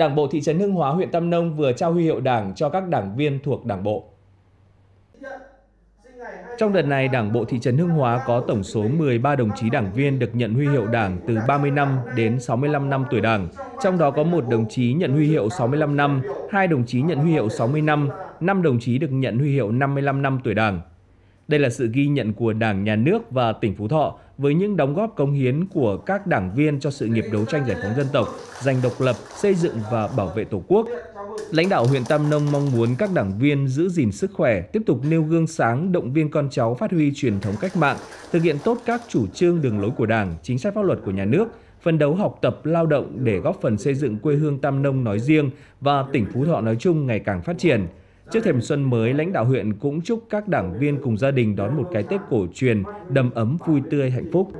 Đảng bộ thị trấn Hưng Hóa, huyện Tam Nông vừa trao huy hiệu Đảng cho các đảng viên thuộc Đảng bộ. Trong đợt này, Đảng bộ thị trấn Hưng Hóa có tổng số 13 đồng chí đảng viên được nhận huy hiệu Đảng từ 30 năm đến 65 năm tuổi Đảng. Trong đó có một đồng chí nhận huy hiệu 65 năm, hai đồng chí nhận huy hiệu 60 năm, 5 đồng chí được nhận huy hiệu 55 năm tuổi Đảng. Đây là sự ghi nhận của Đảng, Nhà nước và tỉnh Phú Thọ với những đóng góp công hiến của các đảng viên cho sự nghiệp đấu tranh giải phóng dân tộc, giành độc lập, xây dựng và bảo vệ Tổ quốc. Lãnh đạo huyện Tam Nông mong muốn các đảng viên giữ gìn sức khỏe, tiếp tục nêu gương sáng, động viên con cháu phát huy truyền thống cách mạng, thực hiện tốt các chủ trương đường lối của Đảng, chính sách pháp luật của nhà nước, phân đấu học tập, lao động để góp phần xây dựng quê hương Tam Nông nói riêng và tỉnh Phú Thọ nói chung ngày càng phát triển. Trước thềm xuân mới, lãnh đạo huyện cũng chúc các đảng viên cùng gia đình đón một cái Tết cổ truyền đầm ấm vui tươi hạnh phúc.